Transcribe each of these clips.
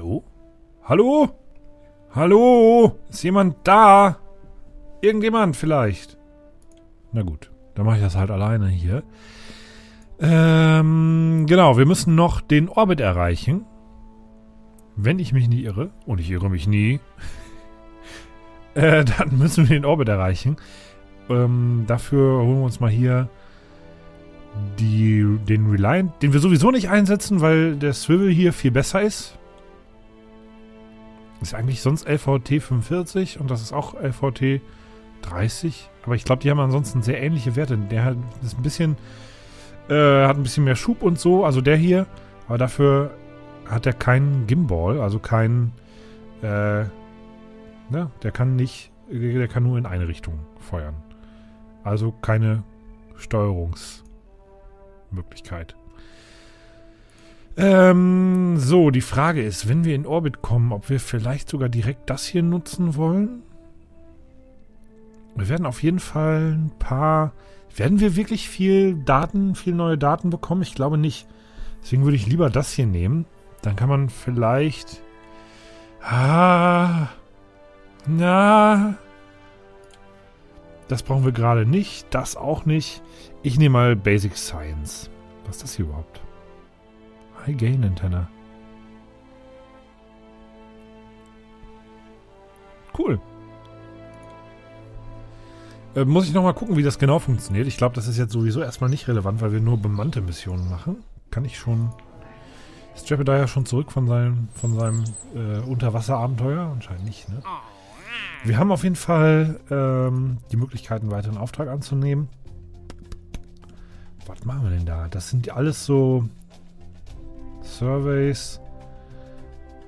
Hallo? Hallo? Hallo? Ist jemand da? Irgendjemand vielleicht? Na gut, dann mache ich das halt alleine hier. Ähm, genau, wir müssen noch den Orbit erreichen. Wenn ich mich nie irre, und ich irre mich nie, äh, dann müssen wir den Orbit erreichen. Ähm, dafür holen wir uns mal hier die, den Reliant, den wir sowieso nicht einsetzen, weil der Swivel hier viel besser ist. Ist eigentlich sonst LVT 45 und das ist auch LVT 30. Aber ich glaube, die haben ansonsten sehr ähnliche Werte. Der hat, ist ein bisschen, äh, hat ein bisschen mehr Schub und so, also der hier. Aber dafür hat er keinen Gimbal, also keinen, äh, ne, der kann nicht, der kann nur in eine Richtung feuern. Also keine Steuerungsmöglichkeit. Ähm, so, die Frage ist, wenn wir in Orbit kommen, ob wir vielleicht sogar direkt das hier nutzen wollen? Wir werden auf jeden Fall ein paar... Werden wir wirklich viel Daten, viel neue Daten bekommen? Ich glaube nicht. Deswegen würde ich lieber das hier nehmen. Dann kann man vielleicht... Ah... Na... Das brauchen wir gerade nicht. Das auch nicht. Ich nehme mal Basic Science. Was ist das hier überhaupt? High Gain Antenna. Cool. Äh, muss ich nochmal gucken, wie das genau funktioniert. Ich glaube, das ist jetzt sowieso erstmal nicht relevant, weil wir nur bemannte Missionen machen. Kann ich schon... Ist Jebediah schon zurück von seinem, von seinem äh, Unterwasserabenteuer? Anscheinend nicht, ne? Wir haben auf jeden Fall ähm, die Möglichkeit, einen weiteren Auftrag anzunehmen. Was machen wir denn da? Das sind alles so Surveys.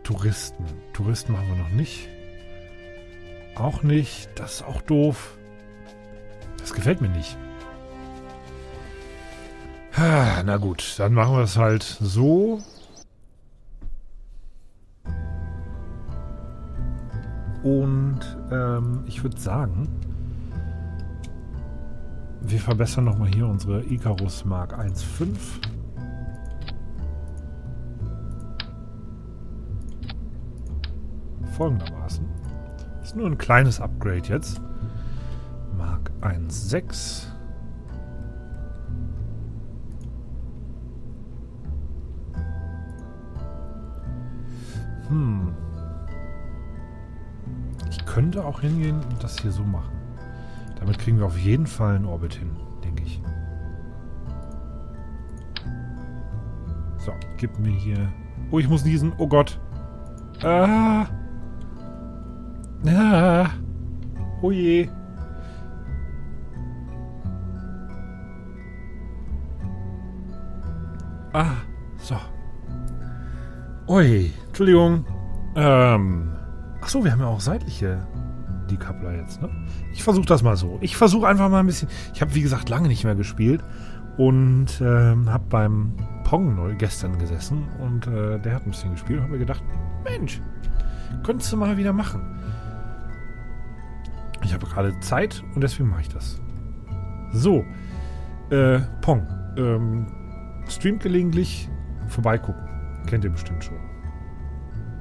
Touristen. Touristen machen wir noch nicht. Auch nicht. Das ist auch doof. Das gefällt mir nicht. Na gut, dann machen wir es halt so. Und ähm, ich würde sagen, wir verbessern nochmal hier unsere Icarus Mark 1.5. Folgendermaßen. Ist nur ein kleines Upgrade jetzt. Mark 1.6. Hm könnte auch hingehen und das hier so machen. Damit kriegen wir auf jeden Fall einen Orbit hin, denke ich. So, gib mir hier... Oh, ich muss niesen. Oh Gott. Ah. Ah. Oh je. Ah, so. Ui, Entschuldigung. Ähm, Ach so, wir haben ja auch seitliche Decoupler jetzt, ne? Ich versuche das mal so. Ich versuche einfach mal ein bisschen... Ich habe, wie gesagt, lange nicht mehr gespielt und ähm, habe beim Pong neu gestern gesessen und äh, der hat ein bisschen gespielt und habe mir gedacht, Mensch, könntest du mal wieder machen. Ich habe gerade Zeit und deswegen mache ich das. So, äh, Pong. Ähm, streamt gelegentlich, vorbeigucken. Kennt ihr bestimmt schon.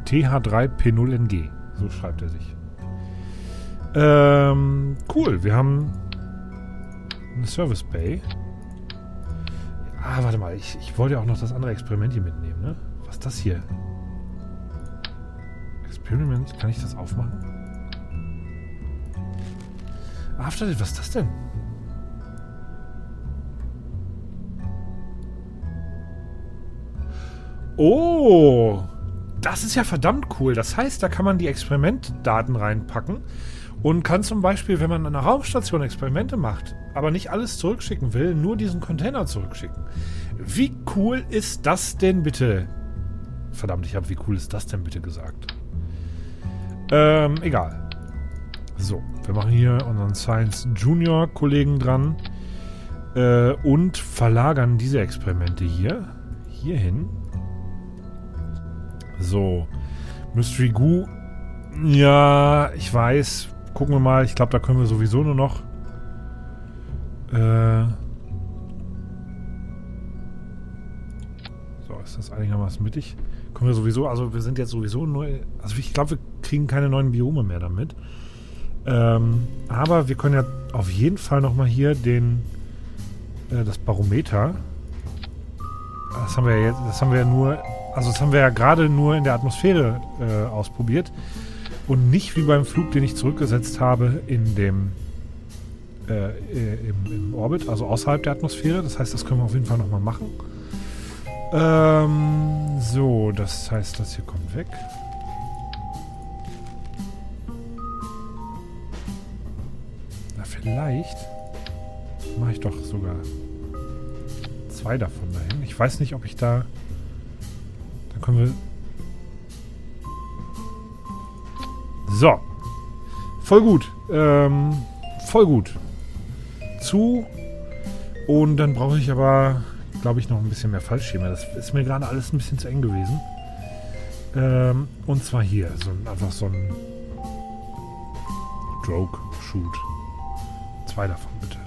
TH3P0NG. So schreibt er sich. Ähm, cool. Wir haben eine Service Bay. Ah, warte mal. Ich, ich wollte ja auch noch das andere Experiment hier mitnehmen, ne? Was ist das hier? Experiment. Kann ich das aufmachen? Afterlit, was ist das denn? Oh! Das ist ja verdammt cool. Das heißt, da kann man die Experimentdaten reinpacken und kann zum Beispiel, wenn man an einer Raumstation Experimente macht, aber nicht alles zurückschicken will, nur diesen Container zurückschicken. Wie cool ist das denn bitte? Verdammt, ich habe wie cool ist das denn bitte gesagt? Ähm, egal. So, wir machen hier unseren Science Junior Kollegen dran äh, und verlagern diese Experimente hier hierhin so. Mystery Goo. Ja, ich weiß. Gucken wir mal. Ich glaube, da können wir sowieso nur noch. Äh. So. Ist das einigermaßen mittig? Kommen wir sowieso, also wir sind jetzt sowieso nur, also ich glaube, wir kriegen keine neuen Biome mehr damit. Ähm, aber wir können ja auf jeden Fall nochmal hier den, äh, das Barometer, das haben wir ja jetzt, das haben wir ja nur, also das haben wir ja gerade nur in der Atmosphäre äh, ausprobiert und nicht wie beim Flug, den ich zurückgesetzt habe in dem, äh, äh im, im Orbit, also außerhalb der Atmosphäre. Das heißt, das können wir auf jeden Fall nochmal machen. Ähm, so, das heißt, das hier kommt weg. Na, vielleicht mache ich doch sogar zwei davon dahin. Ich weiß nicht, ob ich da... Dann können wir... So. Voll gut. Ähm, voll gut. Zu. Und dann brauche ich aber glaube ich, noch ein bisschen mehr Fallschirme. Das ist mir gerade alles ein bisschen zu eng gewesen. Ähm, und zwar hier. So ein, einfach so ein Stroke-Shoot. Zwei davon, bitte.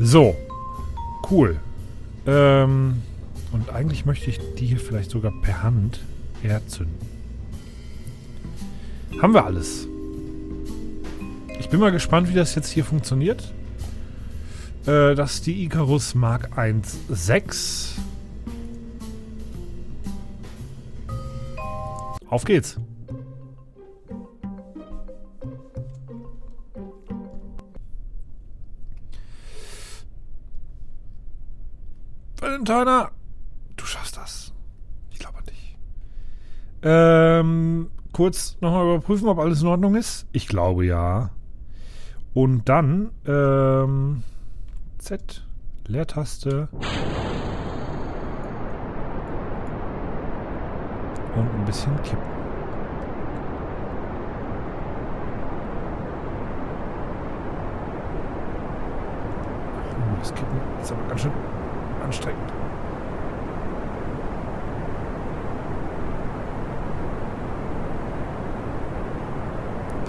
So. Cool. Ähm, und eigentlich möchte ich die hier vielleicht sogar per Hand erzünden. Haben wir alles. Ich bin mal gespannt, wie das jetzt hier funktioniert. Äh, das ist die Icarus Mark 1.6. Auf geht's. Valentiner, du schaffst das. Ich glaube an dich. Ähm, kurz nochmal überprüfen, ob alles in Ordnung ist. Ich glaube ja. Und dann ähm, Z, Leertaste. Und ein bisschen kippen. Das Kippen ist aber ganz schön anstrengend.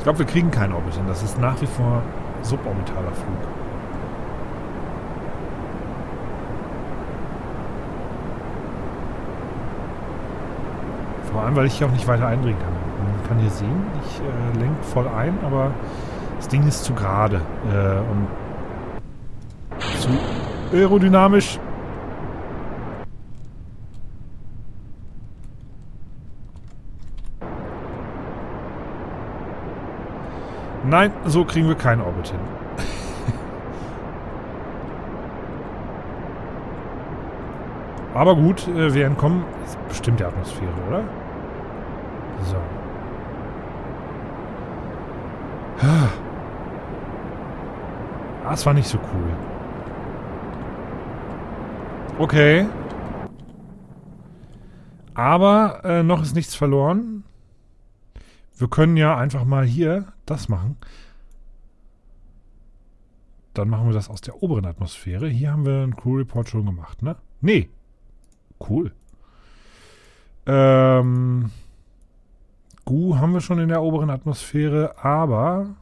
glaube, wir kriegen keinen Orbit hin. Das ist nach wie vor suborbitaler Flug. Vor allem, weil ich hier auch nicht weiter eindringen kann. Man kann hier sehen, ich äh, lenke voll ein, aber das Ding ist zu gerade äh, und zu aerodynamisch. Nein, so kriegen wir keinen Orbit hin. Aber gut, äh, wir entkommen. Das ist bestimmt die Atmosphäre, oder? So. Ah, das war nicht so cool. Okay. Aber äh, noch ist nichts verloren. Wir können ja einfach mal hier das machen. Dann machen wir das aus der oberen Atmosphäre. Hier haben wir einen Crew Report schon gemacht, ne? Nee. Cool. Ähm, Gu haben wir schon in der oberen Atmosphäre, aber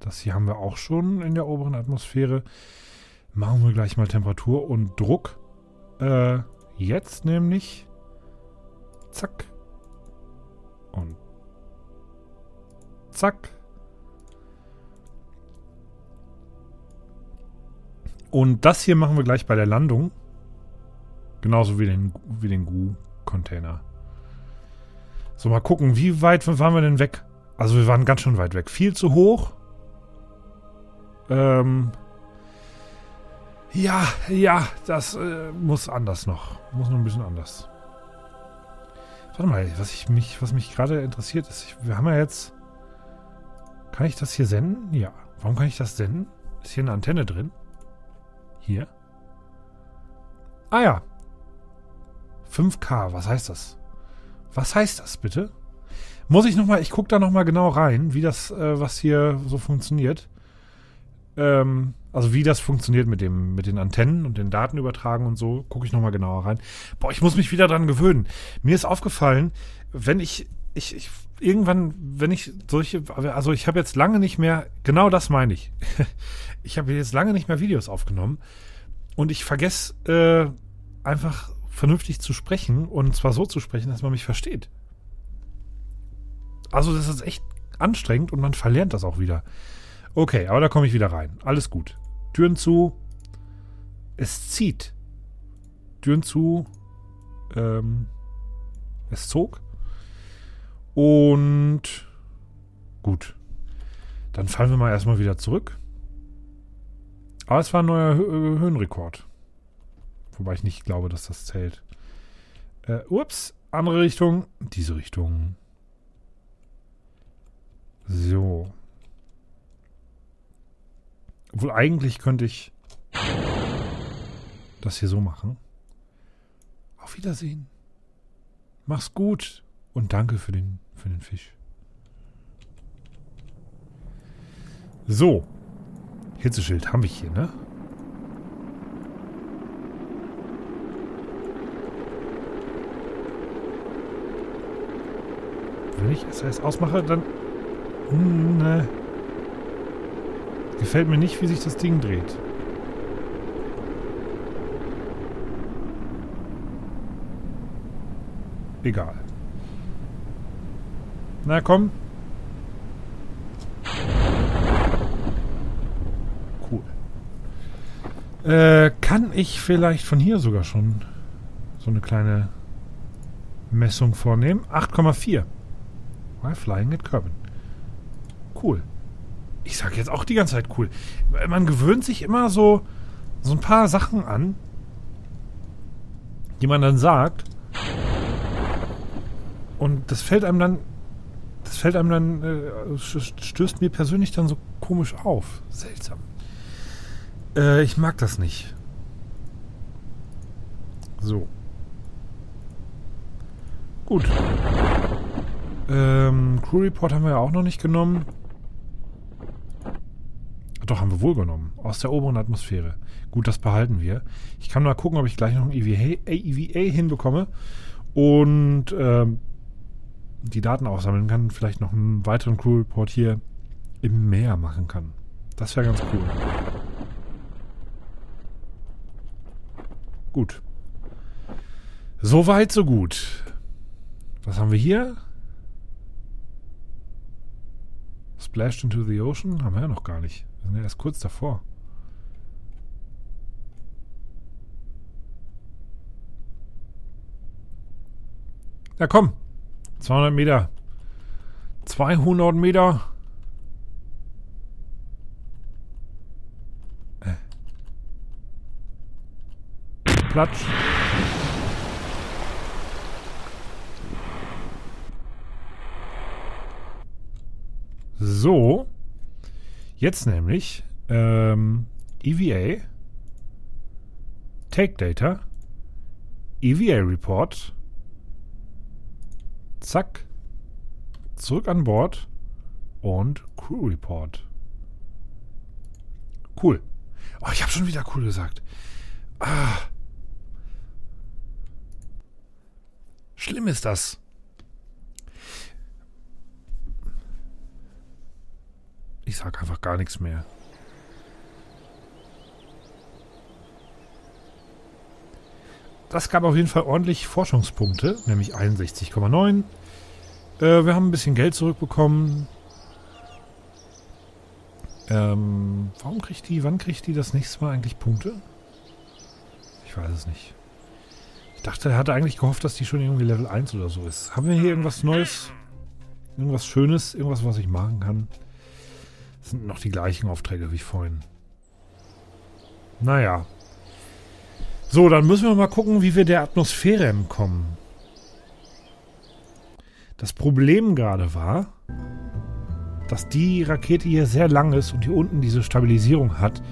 das hier haben wir auch schon in der oberen Atmosphäre. Machen wir gleich mal Temperatur und Druck. Äh, jetzt nämlich. Zack. Und Zack. Und das hier machen wir gleich bei der Landung. Genauso wie den, wie den GU-Container. So, mal gucken, wie weit waren wir denn weg? Also wir waren ganz schön weit weg. Viel zu hoch. Ähm ja, ja, das äh, muss anders noch. Muss noch ein bisschen anders. Warte mal, was, ich mich, was mich gerade interessiert ist, ich, wir haben ja jetzt kann ich das hier senden? Ja. Warum kann ich das senden? Ist hier eine Antenne drin? Hier. Ah ja. 5K, was heißt das? Was heißt das bitte? Muss ich nochmal, ich gucke da nochmal genau rein, wie das, äh, was hier so funktioniert. Ähm, also wie das funktioniert mit dem, mit den Antennen und den Datenübertragen und so, gucke ich nochmal genauer rein. Boah, ich muss mich wieder dran gewöhnen. Mir ist aufgefallen, wenn ich ich, ich irgendwann, wenn ich solche, also ich habe jetzt lange nicht mehr, genau das meine ich. ich habe jetzt lange nicht mehr Videos aufgenommen und ich vergesse äh, einfach vernünftig zu sprechen und zwar so zu sprechen, dass man mich versteht. Also das ist echt anstrengend und man verlernt das auch wieder. Okay, aber da komme ich wieder rein. Alles gut. Türen zu. Es zieht. Türen zu. Ähm, es zog. Und gut. Dann fallen wir mal erstmal wieder zurück. Aber es war ein neuer Hö Höhenrekord. Wobei ich nicht glaube, dass das zählt. Äh, ups, andere Richtung. Diese Richtung. So. Obwohl eigentlich könnte ich das hier so machen. Auf Wiedersehen. Mach's gut und danke für den, für den Fisch. So. Hitzeschild haben wir hier, ne? Wenn ich SAS ausmache, dann... Hm, ne. Gefällt mir nicht, wie sich das Ding dreht. Egal. Na komm. Cool. Äh, kann ich vielleicht von hier sogar schon so eine kleine Messung vornehmen? 8,4. While flying at Kerbin. Cool. Ich sage jetzt auch die ganze Zeit cool. Man gewöhnt sich immer so, so ein paar Sachen an, die man dann sagt. Und das fällt einem dann, fällt einem dann, äh, stößt mir persönlich dann so komisch auf. Seltsam. Äh, ich mag das nicht. So. Gut. Ähm, Crew Report haben wir ja auch noch nicht genommen. Doch, haben wir wohl genommen. Aus der oberen Atmosphäre. Gut, das behalten wir. Ich kann mal gucken, ob ich gleich noch ein EVA, EVA hinbekomme und ähm, die Daten aufsammeln kann. Vielleicht noch einen weiteren Crew Report hier im Meer machen kann. Das wäre ganz cool. Gut. Soweit, so gut. Was haben wir hier? Splashed into the Ocean? Haben wir ja noch gar nicht. Wir sind ja erst kurz davor. Ja, komm. 200 Meter. 200 Meter. Äh. Platsch. So. Jetzt nämlich ähm, EVA, Take Data, EVA Report, zack, zurück an Bord und Crew Report. Cool. Oh, ich habe schon wieder cool gesagt. Ah. Schlimm ist das. Ich sag einfach gar nichts mehr. Das gab auf jeden Fall ordentlich Forschungspunkte, nämlich 61,9. Äh, wir haben ein bisschen Geld zurückbekommen. Ähm, warum kriegt die, wann kriegt die das nächste Mal eigentlich Punkte? Ich weiß es nicht. Ich dachte, er hatte eigentlich gehofft, dass die schon irgendwie Level 1 oder so ist. Haben wir hier irgendwas Neues? Irgendwas Schönes? Irgendwas, was ich machen kann? Das sind noch die gleichen Aufträge wie vorhin. Naja. So, dann müssen wir mal gucken, wie wir der Atmosphäre entkommen. Das Problem gerade war, dass die Rakete hier sehr lang ist und hier unten diese Stabilisierung hat.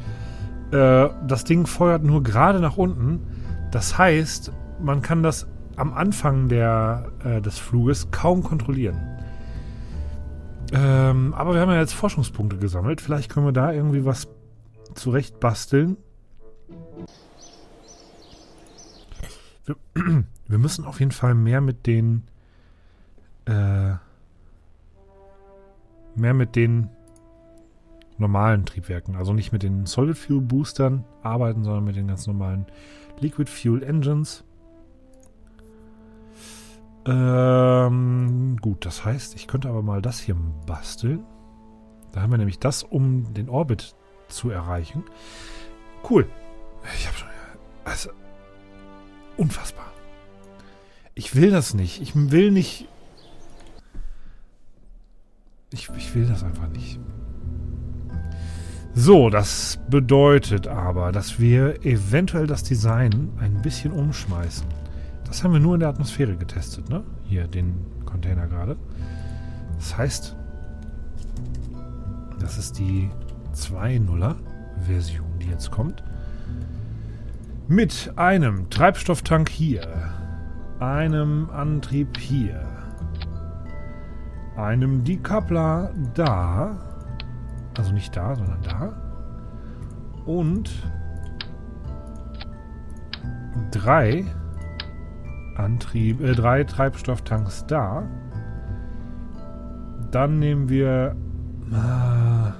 Äh, das Ding feuert nur gerade nach unten. Das heißt, man kann das am Anfang der, äh, des Fluges kaum kontrollieren. Ähm, aber wir haben ja jetzt Forschungspunkte gesammelt. Vielleicht können wir da irgendwie was zurecht basteln. Wir, müssen auf jeden Fall mehr mit den äh, mehr mit den normalen Triebwerken. Also nicht mit den Solid Fuel Boostern arbeiten, sondern mit den ganz normalen Liquid Fuel Engines. Ähm, gut, das heißt, ich könnte aber mal das hier basteln. Da haben wir nämlich das, um den Orbit zu erreichen. Cool. Ich habe schon... Also, unfassbar. Ich will das nicht. Ich will nicht... Ich, ich will das einfach nicht. So, das bedeutet aber, dass wir eventuell das Design ein bisschen umschmeißen. Das haben wir nur in der Atmosphäre getestet, ne? Hier, den Container gerade. Das heißt, das ist die 2.0er Version, die jetzt kommt. Mit einem Treibstofftank hier, einem Antrieb hier, einem Decoupler da, also nicht da, sondern da, und drei Antrieb, äh, drei Treibstofftanks da. Dann nehmen wir ah,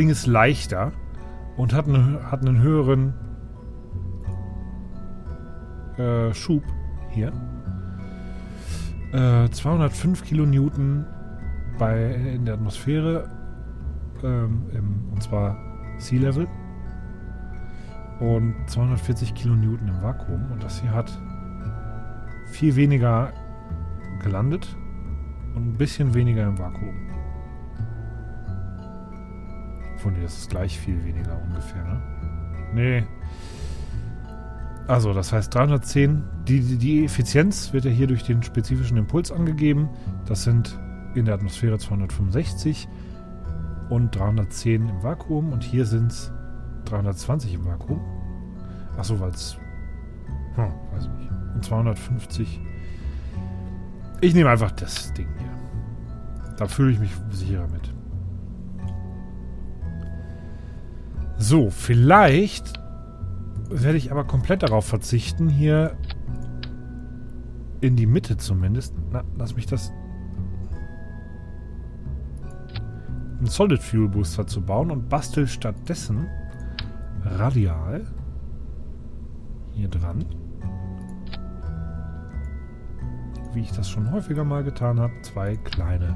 Ding ist leichter und hat, eine, hat einen höheren äh, Schub hier. Äh, 205 Kilonewton bei, in der Atmosphäre ähm, im, und zwar Sea Level und 240 Kilonewton im Vakuum. Und das hier hat viel weniger gelandet und ein bisschen weniger im Vakuum. Von dir ist es gleich viel weniger ungefähr, ne? Nee. Also, das heißt 310. Die, die, die Effizienz wird ja hier durch den spezifischen Impuls angegeben. Das sind in der Atmosphäre 265 und 310 im Vakuum. Und hier sind es 320 im Vakuum. Achso, weil es. Hm, weiß ich nicht. Und 250. Ich nehme einfach das Ding hier. Da fühle ich mich sicherer mit. So, vielleicht werde ich aber komplett darauf verzichten, hier in die Mitte zumindest. Na, lass mich das... einen Solid Fuel Booster zu bauen und bastel stattdessen radial hier dran. Wie ich das schon häufiger mal getan habe, zwei kleine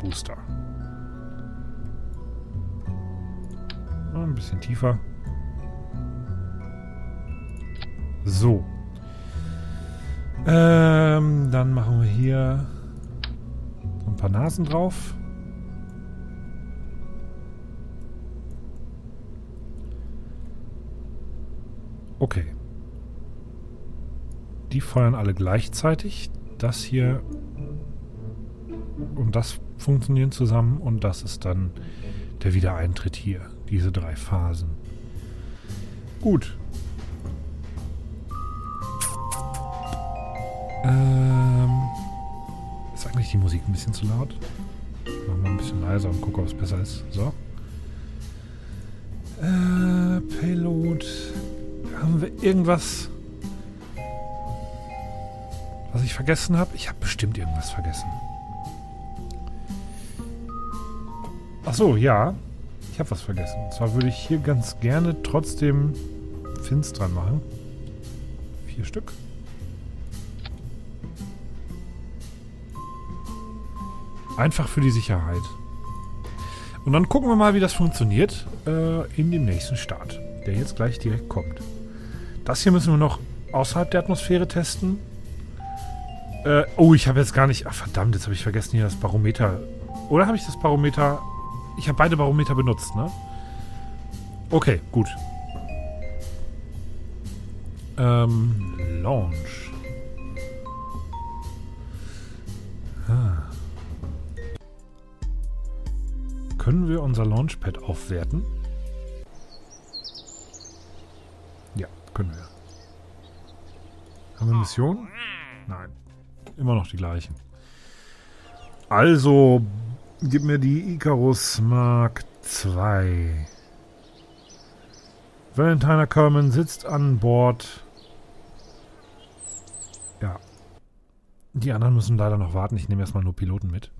Booster. Ein bisschen tiefer. So. Ähm, dann machen wir hier so ein paar Nasen drauf. Okay. Die feuern alle gleichzeitig. Das hier und das funktionieren zusammen und das ist dann der Wiedereintritt hier. Diese drei Phasen. Gut. Ähm, ist eigentlich die Musik ein bisschen zu laut? Machen wir ein bisschen leiser und gucken, ob es besser ist. So. Äh, Payload. Haben wir irgendwas, was ich vergessen habe? Ich habe bestimmt irgendwas vergessen. Ach so, ja. Ich habe was vergessen. Und zwar würde ich hier ganz gerne trotzdem Fins dran machen. Vier Stück. Einfach für die Sicherheit. Und dann gucken wir mal, wie das funktioniert äh, in dem nächsten Start, der jetzt gleich direkt kommt. Das hier müssen wir noch außerhalb der Atmosphäre testen. Äh, oh, ich habe jetzt gar nicht... Ach, verdammt, jetzt habe ich vergessen hier das Barometer. Oder habe ich das Barometer... Ich habe beide Barometer benutzt, ne? Okay, gut. Ähm, Launch. Ah. Können wir unser Launchpad aufwerten? Können wir. Haben wir Mission? Nein. Immer noch die gleichen. Also, gib mir die Icarus Mark II. Valentine Ackerman sitzt an Bord. Ja. Die anderen müssen leider noch warten. Ich nehme erstmal nur Piloten mit.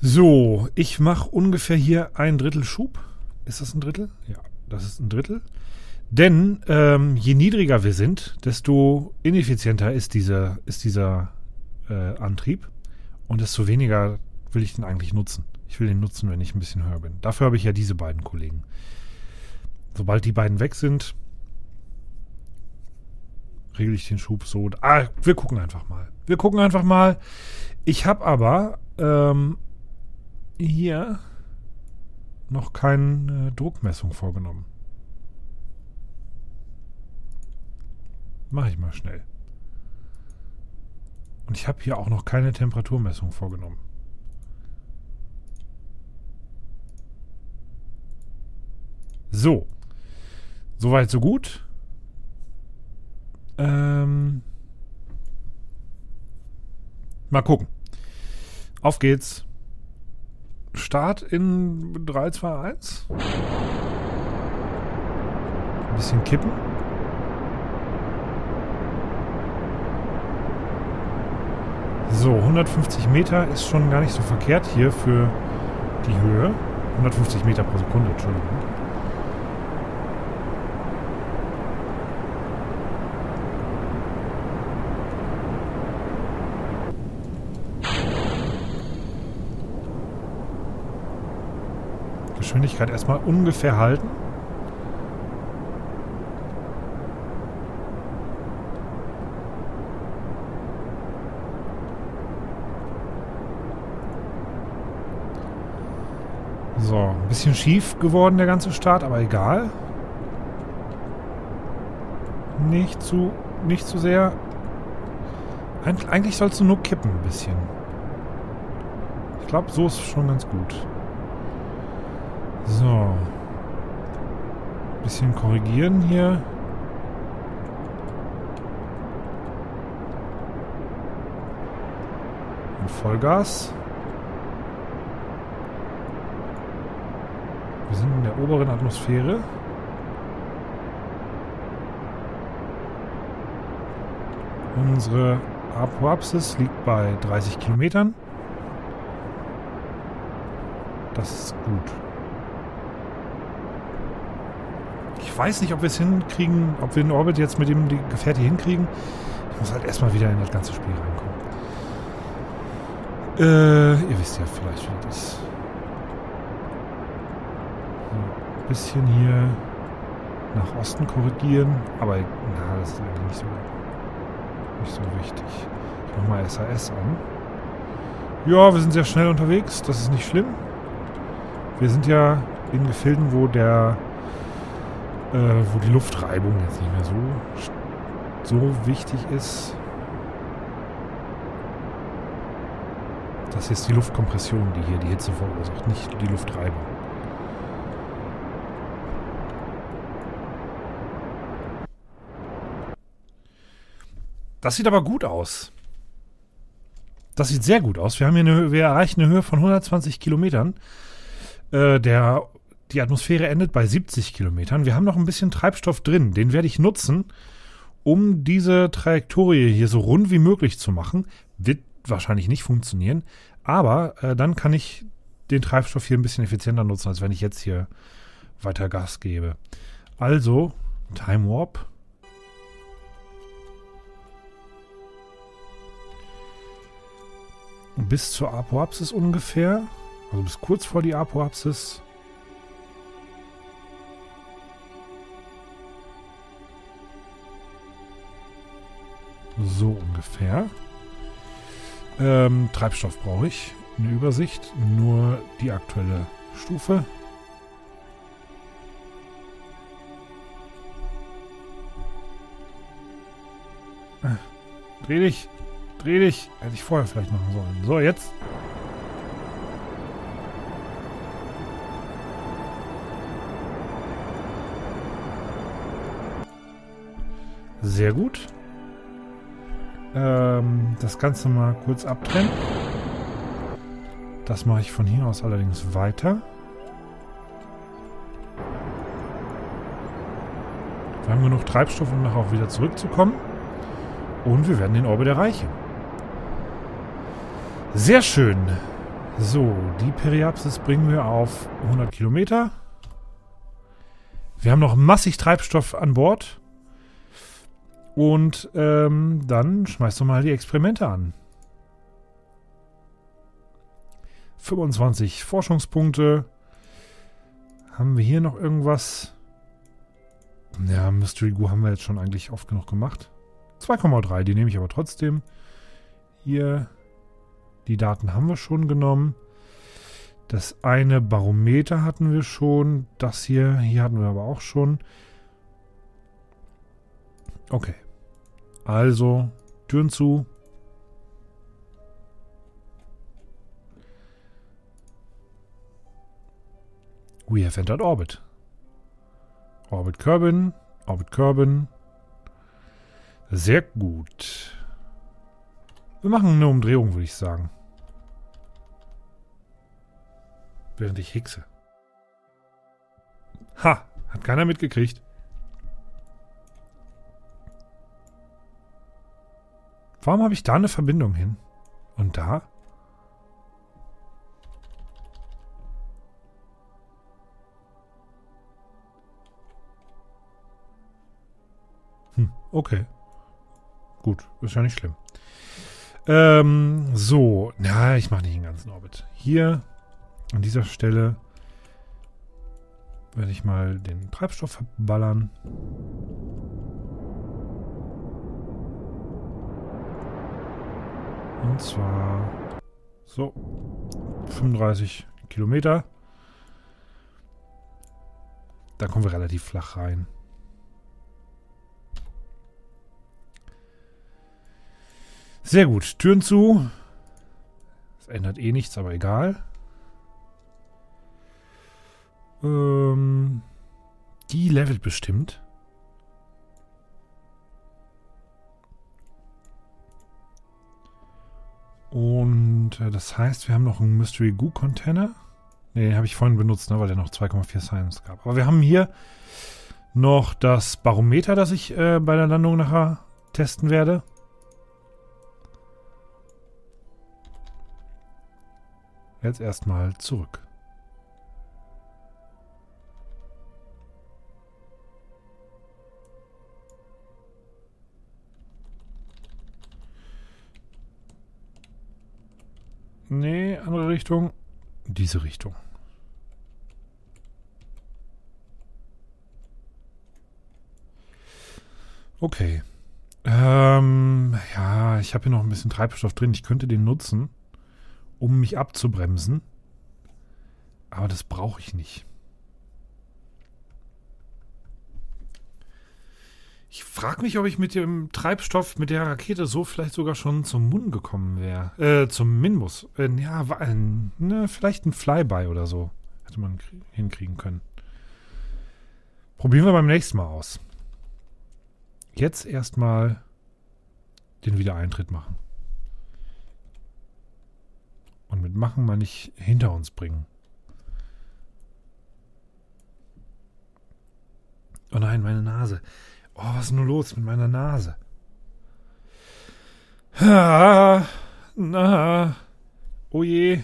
So, ich mache ungefähr hier ein Drittel Schub. Ist das ein Drittel? Ja, das ist ein Drittel. Denn ähm, je niedriger wir sind, desto ineffizienter ist, diese, ist dieser äh, Antrieb. Und desto weniger will ich den eigentlich nutzen. Ich will den nutzen, wenn ich ein bisschen höher bin. Dafür habe ich ja diese beiden Kollegen. Sobald die beiden weg sind, regle ich den Schub so. Ah, wir gucken einfach mal. Wir gucken einfach mal. Ich habe aber ähm, hier noch keine Druckmessung vorgenommen. Mache ich mal schnell. Und ich habe hier auch noch keine Temperaturmessung vorgenommen. So. Soweit, so gut. Ähm. Mal gucken. Auf geht's. Start in 3, 2, 1. Ein bisschen kippen. So, 150 Meter ist schon gar nicht so verkehrt hier für die Höhe. 150 Meter pro Sekunde, Entschuldigung. Geschwindigkeit erstmal ungefähr halten. So, ein bisschen schief geworden der ganze Start, aber egal. Nicht zu, nicht zu sehr. Eigentlich sollst du nur kippen ein bisschen. Ich glaube, so ist schon ganz gut. So. Bisschen korrigieren hier. Und Vollgas. Wir sind in der oberen Atmosphäre. Unsere Apoapsis liegt bei 30 Kilometern. Das ist gut. Ich weiß nicht, ob wir es hinkriegen, ob wir den Orbit jetzt mit dem Gefährt hier hinkriegen. Ich muss halt erstmal wieder in das ganze Spiel reinkommen. Äh, ihr wisst ja vielleicht, wie das. Ein bisschen hier nach Osten korrigieren. Aber na, das ist eigentlich nicht so, nicht so wichtig. Ich mach mal SAS an. Ja, wir sind sehr schnell unterwegs. Das ist nicht schlimm. Wir sind ja in Gefilden, wo der äh, wo die Luftreibung jetzt nicht mehr so, so wichtig ist. Das ist die Luftkompression, die hier die Hitze verursacht, nicht die Luftreibung. Das sieht aber gut aus. Das sieht sehr gut aus. Wir, haben hier eine, wir erreichen eine Höhe von 120 Kilometern. Äh, die Atmosphäre endet bei 70 Kilometern. Wir haben noch ein bisschen Treibstoff drin. Den werde ich nutzen, um diese Trajektorie hier so rund wie möglich zu machen. Wird wahrscheinlich nicht funktionieren. Aber äh, dann kann ich den Treibstoff hier ein bisschen effizienter nutzen, als wenn ich jetzt hier weiter Gas gebe. Also, Time Warp. Bis zur Apoapsis ungefähr. Also bis kurz vor die Apoapsis. So ungefähr. Ähm, Treibstoff brauche ich. Eine Übersicht. Nur die aktuelle Stufe. Dreh dich. Dreh dich. Hätte ich vorher vielleicht machen sollen. So, jetzt. Sehr gut ähm, das Ganze mal kurz abtrennen. Das mache ich von hier aus allerdings weiter. Wir haben genug Treibstoff, um nachher auch wieder zurückzukommen. Und wir werden den Orbit erreichen. Sehr schön. So, die Periapsis bringen wir auf 100 Kilometer. Wir haben noch massig Treibstoff an Bord. Und ähm, dann schmeißt du mal die Experimente an. 25 Forschungspunkte. Haben wir hier noch irgendwas? Ja, Mystery Goo haben wir jetzt schon eigentlich oft genug gemacht. 2,3, die nehme ich aber trotzdem. Hier, die Daten haben wir schon genommen. Das eine Barometer hatten wir schon. Das hier, hier hatten wir aber auch schon. Okay. Also, Türen zu. We have entered orbit. Orbit Kerbin, Orbit Kerbin. Sehr gut. Wir machen eine Umdrehung, würde ich sagen. Während ich hickse. Ha, hat keiner mitgekriegt. Warum habe ich da eine Verbindung hin? Und da? Hm, okay. Gut, ist ja nicht schlimm. Ähm, so. Na, ich mache nicht den ganzen Orbit. Hier, an dieser Stelle, werde ich mal den Treibstoff verballern. Und zwar so 35 Kilometer. Da kommen wir relativ flach rein. Sehr gut. Türen zu. Das ändert eh nichts, aber egal. Ähm, die levelt bestimmt. Und äh, das heißt, wir haben noch einen Mystery Goo Container. Ne, den habe ich vorhin benutzt, ne, weil der noch 2,4 Science gab. Aber wir haben hier noch das Barometer, das ich äh, bei der Landung nachher testen werde. Jetzt erstmal zurück. Nee, andere Richtung. Diese Richtung. Okay. Ähm, ja, ich habe hier noch ein bisschen Treibstoff drin. Ich könnte den nutzen, um mich abzubremsen. Aber das brauche ich nicht. Ich frage mich, ob ich mit dem Treibstoff, mit der Rakete so vielleicht sogar schon zum Mund gekommen wäre. Äh, zum Minmus. Äh, ja, äh, ne, vielleicht ein Flyby oder so. Hätte man hinkriegen können. Probieren wir beim nächsten Mal aus. Jetzt erstmal den Wiedereintritt machen. Und mit machen meine ich hinter uns bringen. Oh nein, meine Nase. Oh, was ist nur los mit meiner Nase? Ah, na, oh je.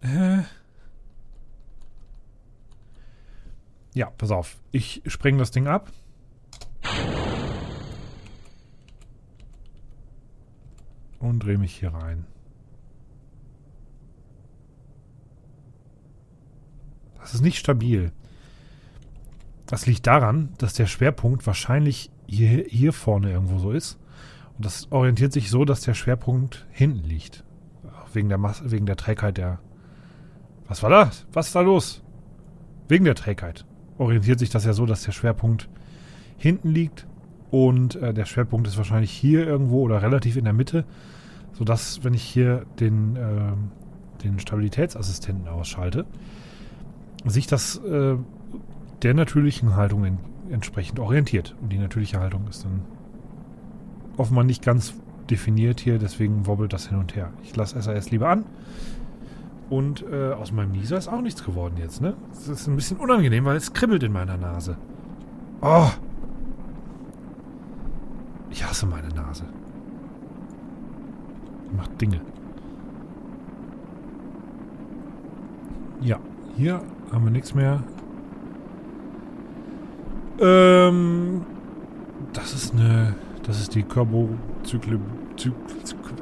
Äh. Ja, pass auf. Ich spreng das Ding ab. Und drehe mich hier rein. Das ist nicht stabil. Das liegt daran, dass der Schwerpunkt wahrscheinlich hier, hier vorne irgendwo so ist. Und das orientiert sich so, dass der Schwerpunkt hinten liegt. Wegen der, Mas wegen der Trägheit der... Was war das? Was ist da los? Wegen der Trägheit orientiert sich das ja so, dass der Schwerpunkt hinten liegt. Und äh, der Schwerpunkt ist wahrscheinlich hier irgendwo oder relativ in der Mitte. Sodass, wenn ich hier den, äh, den Stabilitätsassistenten ausschalte, sich das äh, der natürlichen Haltung in, entsprechend orientiert. Und die natürliche Haltung ist dann offenbar nicht ganz definiert hier, deswegen wobbelt das hin und her. Ich lasse SAS lieber an. Und äh, aus meinem Nieser ist auch nichts geworden jetzt, ne? Das ist ein bisschen unangenehm, weil es kribbelt in meiner Nase. Oh! Ich hasse meine Nase. Macht Dinge. Ja, hier haben wir nichts mehr. Ähm, das ist eine, das ist die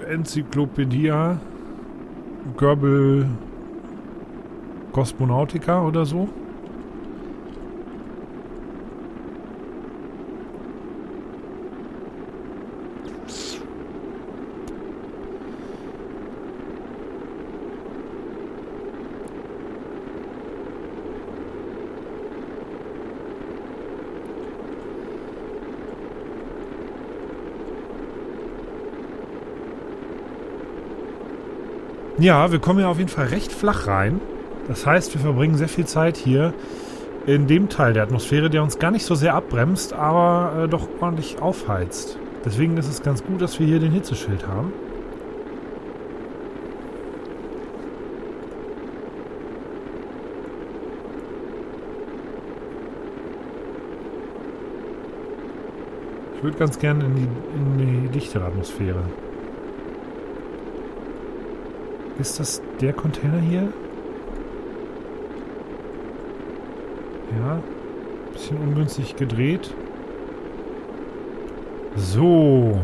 Enzyklopädia Görbel Cosmonautica oder so. Ja, wir kommen ja auf jeden Fall recht flach rein. Das heißt, wir verbringen sehr viel Zeit hier in dem Teil der Atmosphäre, der uns gar nicht so sehr abbremst, aber äh, doch ordentlich aufheizt. Deswegen ist es ganz gut, dass wir hier den Hitzeschild haben. Ich würde ganz gerne in die, in die dichtere Atmosphäre. Ist das der Container hier? Ja. Bisschen ungünstig gedreht. So.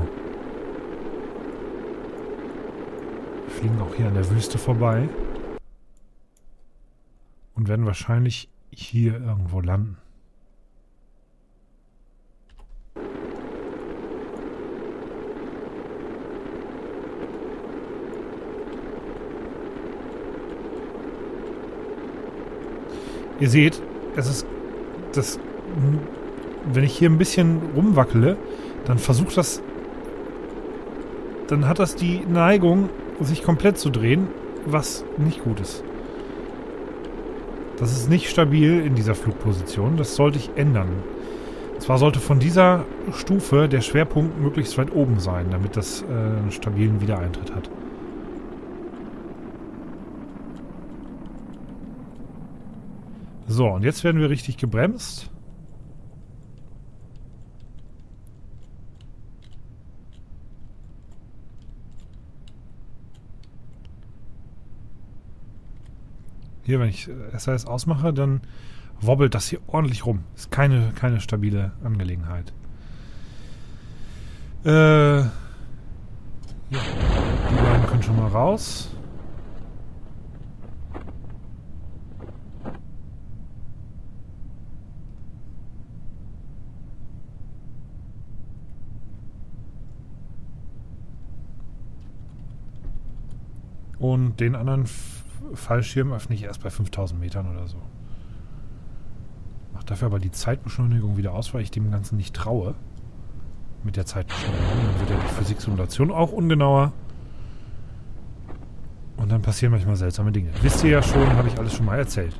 Wir fliegen auch hier an der Wüste vorbei. Und werden wahrscheinlich hier irgendwo landen. Ihr seht, es ist das, wenn ich hier ein bisschen rumwackele, dann versucht das, dann hat das die Neigung, sich komplett zu drehen, was nicht gut ist. Das ist nicht stabil in dieser Flugposition. Das sollte ich ändern. Und zwar sollte von dieser Stufe der Schwerpunkt möglichst weit oben sein, damit das äh, einen stabilen Wiedereintritt hat. So, und jetzt werden wir richtig gebremst. Hier, wenn ich SAS ausmache, dann wobbelt das hier ordentlich rum. Ist keine, keine stabile Angelegenheit. Äh, ja, die beiden können schon mal raus. Und den anderen Fallschirm öffne ich erst bei 5000 Metern oder so. Mache dafür aber die Zeitbeschleunigung wieder aus, weil ich dem Ganzen nicht traue. Mit der Zeitbeschleunigung. Dann wird ja die Physiksimulation auch ungenauer. Und dann passieren manchmal seltsame Dinge. Wisst ihr ja schon, habe ich alles schon mal erzählt.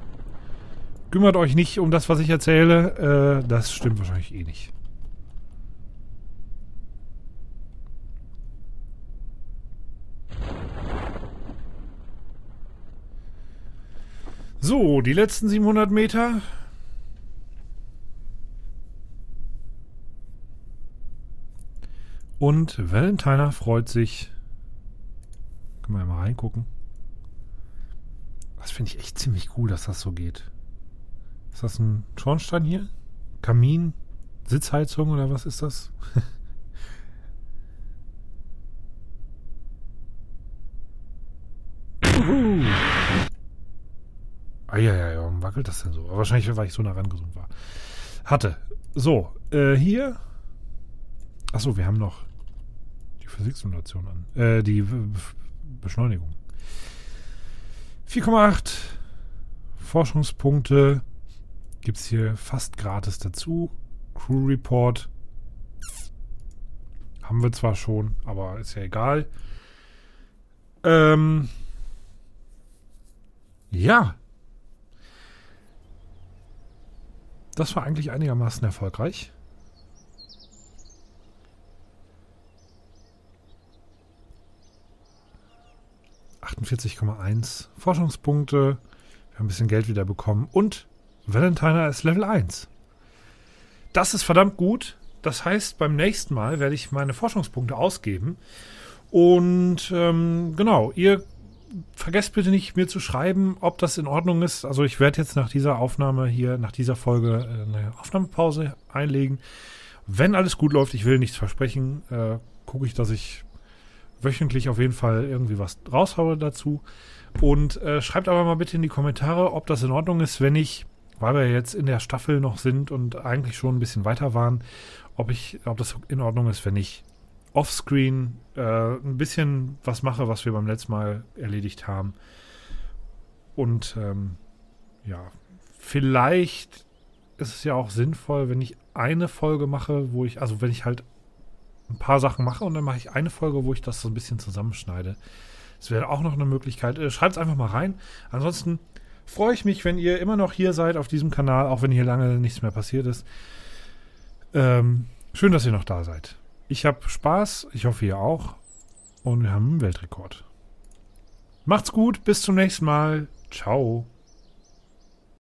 Kümmert euch nicht um das, was ich erzähle. Äh, das stimmt wahrscheinlich eh nicht. So, die letzten 700 Meter. Und Valentiner freut sich. Können wir mal reingucken. Das finde ich echt ziemlich cool, dass das so geht. Ist das ein Schornstein hier? Kamin? Sitzheizung oder was ist das? wackelt das denn so? Wahrscheinlich, weil ich so nah rangezoomt war. Hatte. So, äh, hier. Achso, wir haben noch die Physiksimulation an. Äh, die Be Beschleunigung. 4,8 Forschungspunkte gibt es hier fast gratis dazu. Crew Report haben wir zwar schon, aber ist ja egal. Ähm, ja, Das war eigentlich einigermaßen erfolgreich. Forschungspunkte. Wir haben ein bisschen Geld wieder bekommen. Und Valentiner ist Level 1. Das ist verdammt gut. Das heißt, beim nächsten Mal werde ich meine Forschungspunkte ausgeben. Und ähm, genau, ihr vergesst bitte nicht, mir zu schreiben, ob das in Ordnung ist. Also ich werde jetzt nach dieser Aufnahme hier, nach dieser Folge äh, eine Aufnahmepause einlegen. Wenn alles gut läuft, ich will nichts versprechen, äh, gucke ich, dass ich wöchentlich auf jeden Fall irgendwie was raushaue dazu. Und äh, schreibt aber mal bitte in die Kommentare, ob das in Ordnung ist, wenn ich, weil wir jetzt in der Staffel noch sind und eigentlich schon ein bisschen weiter waren, ob ich, ob das in Ordnung ist, wenn ich offscreen äh, ein bisschen was mache, was wir beim letzten Mal erledigt haben. Und ähm, ja, vielleicht ist es ja auch sinnvoll, wenn ich eine Folge mache, wo ich, also wenn ich halt ein paar Sachen mache und dann mache ich eine Folge, wo ich das so ein bisschen zusammenschneide. Das wäre auch noch eine Möglichkeit. Äh, Schreibt es einfach mal rein. Ansonsten freue ich mich, wenn ihr immer noch hier seid auf diesem Kanal, auch wenn hier lange nichts mehr passiert ist. Ähm, schön, dass ihr noch da seid. Ich habe Spaß, ich hoffe ihr auch. Und wir haben einen Weltrekord. Macht's gut, bis zum nächsten Mal. Ciao.